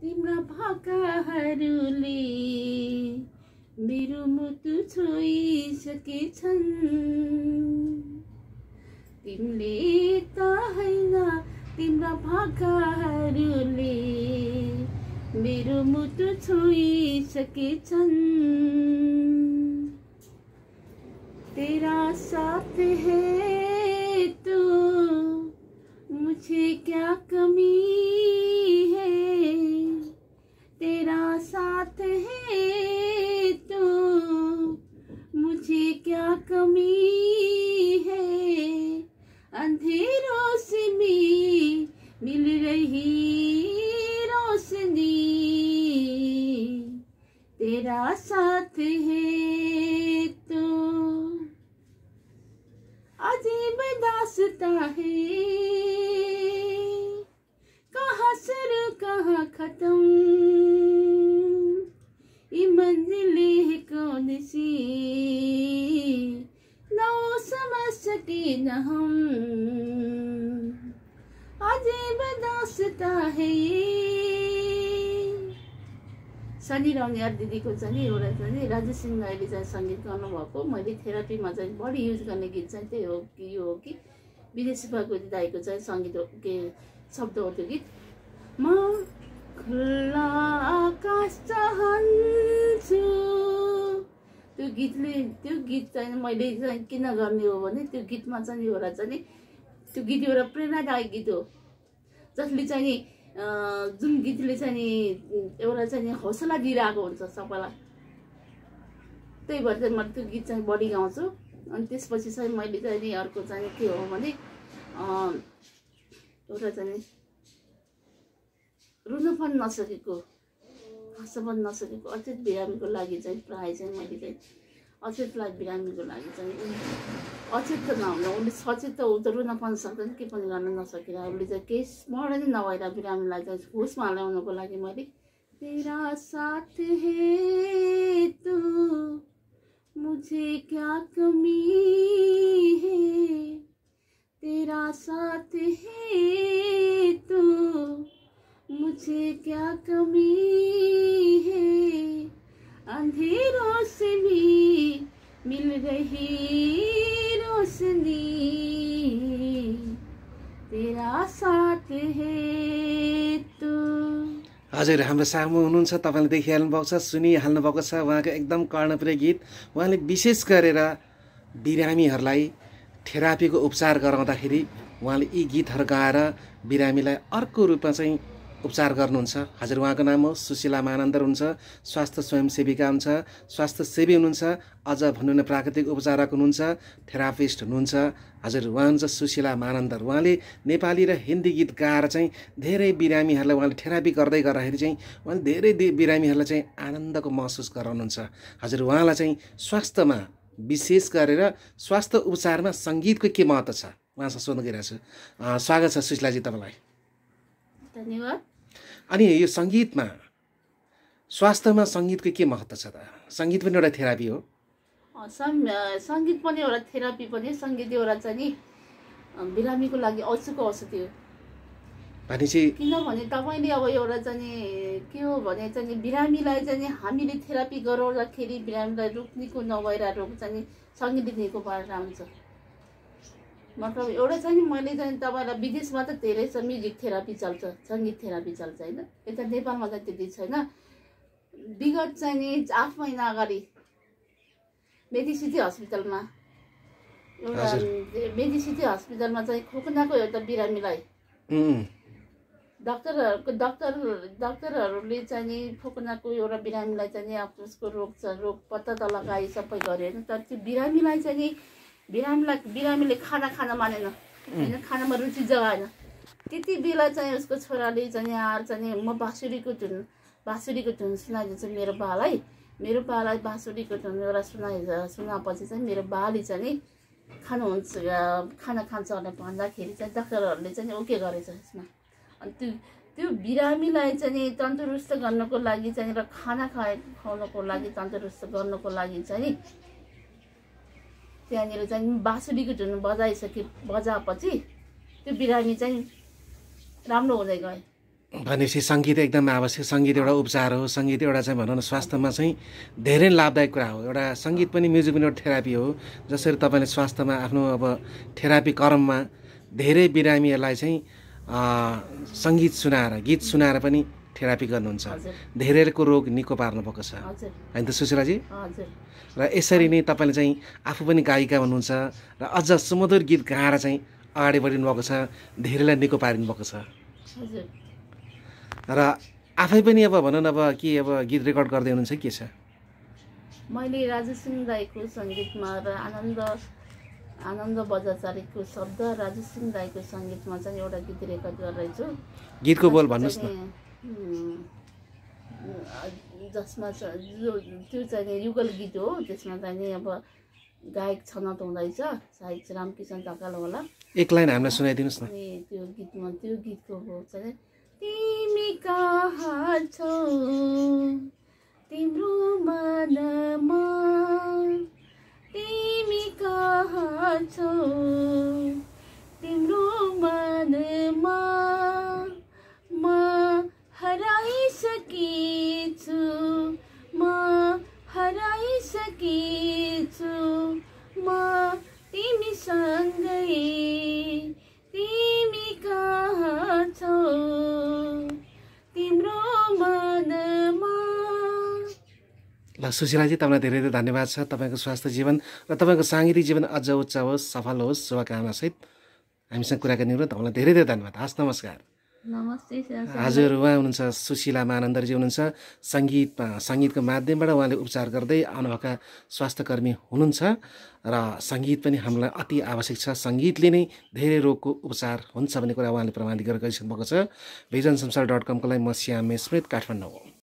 तिम्रा भाकाहरूले मेरो मुटु छोइसकेछन् तिमीले त होइन तिम्रा भाकाहरूले मेरो मुटु छोइसकेछन् तेरा साथ है तो मुझे क्या कमी? साथ है तो। मुझे क्या कमी है? अंधेरों से भी मिल रही रोशनी। तेरा साथ है तो। अजीब दासता है। कहाँ सर, कहाँ खत्म? कौन सी न वो समझ हम। अजीब दासता है दिदीको चाहिँ नि एउटा चाहिँ नि राजेश सिंह अहिले चाहिँ सङ्गीत गर्नुभएको। मैले थेरापीमा चाहिँ बढी युज गर्ने गीत चाहिँ त्यही हो कि यो हो कि विदेशी भएको दाईको चाहिँ सङ्गीत हो के शब्द हो त्यो गीत? म खुल्ला गीतले त्यो गीत चाहिँ मैले चाहिँ किन गर्ने हो भने त्यो गीतमा चाहिँ एउटा चाहिँ नि त्यो गीत एउटा प्रेरणादायक गीत हो। जसले चाहिँ नि जुन गीतले चाहिँ नि एउटा चाहिँ नि हौसला दिइरहेको हुन्छ सबैलाई। त्यही भएर चाहिँ मैले त्यो गीत चाहिँ बढी गाउँछु। अनि त्यसपछि चाहिँ मैले चाहिँ नि अर्को चाहिँ के हो भने एउटा चाहिँ रुन पनि नसकेको हाँस्न पनि नसकेको अचेत बिरामीको लागि चाहिँ प्रायः चाहिँ मैले चाहिँ अचेतलाई बिरामीको लागि चाहिँ अचेत त नहुँदा उसले सचेत त ऊ रुन पनि सक्दैन के पनि गर्न नसकेर उसले चाहिँ केही स्मरण नै नभएर बिरामीलाई चाहिँ होसमा ल्याउनुको लागि मैले तेरा साथ है तो मुझे क्या कमी है तेरा साथ है तो मुझे क्या कमी है अंधेरों मिल रही रोशनी। तेरा साथ है तो। हजुर हाम्रो सामु हुनुहुन्छ तपाईँले देखिहाल्नु भएको छ सुनिहाल्नु भएको छ उहाँको एकदम कर्णप्रिय गीत। उहाँले विशेष गरेर बिरामीहरूलाई थेरापीको उपचार गराउँदाखेरि उहाँले यी गीतहरू गाएर बिरामीलाई अर्को रूपमा चाहिँ उपचार गर्नुहुन्छ। हजुर उहाँको नाम हो सुशीला मानन्दर हुन्छ स्वास्थ्य स्वयंसेविका हुन्छ। स्वास्थ्य सेवी हुनुहुन्छ। अझ भन्नु भने प्राकृतिक उपचारक हुनुहुन्छ। थेरापिस्ट हुनुहुन्छ। हजुर उहाँ हुनुहुन्छ सुशीला मानन्दर। उहाँले नेपाली र हिन्दी गीत गाएर चाहिँ धेरै बिरामीहरूलाई उहाँले थेरापी गर्दै गर्दाखेरि चाहिँ उहाँले धेरै बिरामीहरूलाई चाहिँ आनन्दको महसुस गराउनुहुन्छ। हजुर उहाँलाई चाहिँ स्वास्थ्यमा विशेष गरेर स्वास्थ्य उपचारमा सङ्गीतको के महत्त्व छ? उहाँसँग सोध्न गइरहेको छु। स्वागत छ सुशीलाजी तपाईँलाई। धन्यवाद। अनि यो सङ्गीतमा स्वास्थ्यमा सङ्गीतको के महत्त्व छ त? सङ्गीत पनि एउटा थेरापी हो। सङ्गीत पनि एउटा थेरापी पनि सङ्गीत एउटा चाहिँ नि बिरामीको लागि औषधको औषधि हो। भनेपछि किनभने तपाईँले अब एउटा चाहिँ के हो भने चाहिँ बिरामीलाई चाहिँ हामीले थेरापी गराउँदाखेरि बिरामीलाई रोक्नेको नभएर रोग चाहिँ नि सङ्गीत दिनेको भएर आउँछ मतलब एउटा चाहिँ नि मैले चाहिँ तपाईँलाई विदेशमा त धेरै छ म्युजिक थेरापी चल्छ सङ्गीत थेरापी चल्छ होइन? यता नेपालमा चाहिँ त्यति छैन। विगत चाहिँ नि आठ महिना अगाडि मेडिसिटी हस्पिटलमा एउटा। मेडिसिटी हस्पिटलमा चाहिँ खोकनाको एउटा बिरामीलाई डक्टरहरूको डक्टर डक्टरहरूले चाहिँ नि फोकनाको एउटा बिरामीलाई चाहिँ नि आफ्नो उसको रोग छ रोग पत्ता त लगाए सबै गरे होइन? तर त्यो बिरामीलाई चाहिँ नि बिरामीलाई बिरामीले खाना खान मानेन होइन खानामा रुचि जगाएन त्यति बेला चाहिँ उसको छोराले चाहिँ आएर चाहिँ म बाँसुरीको धुन बाँसुरीको धुन सुनाइदिन्छु मेरो बालाई मेरो बालाई बाँसुरीको धुन एउटा सुनाइ सुनाएपछि चाहिँ मेरो बाले चाहिँ नि खानुहुन्छ खाना खान्छ भनेर भन्दाखेरि चाहिँ डक्टरहरूले चाहिँ ओके गरेछ यसमा अनि त्यो त्यो बिरामीलाई चाहिँ तन्दुरुस्त गर्नको लागि चाहिँ र खाना खाए खुवाउनको लागि तन्दुरुस्त गर्नको लागि चाहिँ त्यहाँनिर चाहिँ बाँसुरीको धुन बजाइसके बजाएपछि त्यो बिरामी चाहिँ राम्रो हुँदै गयो। भनेपछि सङ्गीत एकदम आवश्यक। सङ्गीत एउटा उपचार हो। सङ्गीत एउटा चाहिँ भनौँ न स्वास्थ्यमा चाहिँ धेरै लाभदायक कुरा हो। एउटा सङ्गीत पनि म्युजिक पनि एउटा थेरापी हो। जसरी तपाईँले स्वास्थ्यमा आफ्नो अब थेरापी क्रममा धेरै बिरामीहरूलाई चाहिँ सङ्गीत सुनाएर गीत सुनाएर पनि थेरापी गर्नुहुन्छ। धेरैको रोग निको पार्नु भएको छ। होइन त सुशीलाजी? र यसरी नै तपाईँले चाहिँ आफू पनि गायिका हुनुहुन्छ र अझ सुमधुर गीत गाएर चाहिँ अगाडि बढिनु भएको छ धेरैलाई निको पारिनु भएको छ। र आफै पनि अब भनौँ न अब के अब गीत रेकर्ड गर्दै हुनुहुन्छ कि छ? मैले राजेश सिंह राईको सङ्गीतमा र आनन्द आनन्द बजाचार्यको शब्द राजेश सिंह राईको सङ्गीतमा चाहिँ एउटा गीत रेकर्ड गरिरहेछु गीतको बोल भन्नुहोस् न। जसमा जो त्यो चाहिँ युगल गीत हो त्यसमा चाहिँ अब गायक छनौट हुँदैछ सायद रामकिशन ढकाल होला। एक लाइन हामीलाई सुनाइदिनुहोस् न। अनि त्यो गीतमा त्यो गीतको चाहिँ तिमी कहाँ छौ? तिम्रो मनमा तिमी कहाँ छौ? तिमीसँगै तिमी कहाँ छौ? तिम्रो ल सुशीलाजी तपाईँलाई धेरै धेरै धन्यवाद छ। तपाईँको स्वास्थ्य जीवन र तपाईँको साङ्गीतिक जीवन अझ उच्च होस् सफल होस्। शुभकामनासहित हामीसँग कुराकानी तपाईँलाई धेरै धेरै धन्यवाद। हस् नमस्कार। हजुर उहाँ हुनुहुन्छ सुशीला मानन्दरजी हुनुहुन्छ। सङ्गीतमा सङ्गीतको माध्यमबाट उहाँले उपचार गर्दै आउनुभएका स्वास्थ्यकर्मी हुनुहुन्छ र सङ्गीत पनि हामीलाई अति आवश्यक छ। सङ्गीतले नै धेरै रोगको उपचार हुन्छ भन्ने कुरा उहाँले प्रमाणित गरेर गइसक्नु भएको छ। भिजन संसार डट कमको लागि म श्याम स्मृत काठमाडौँ।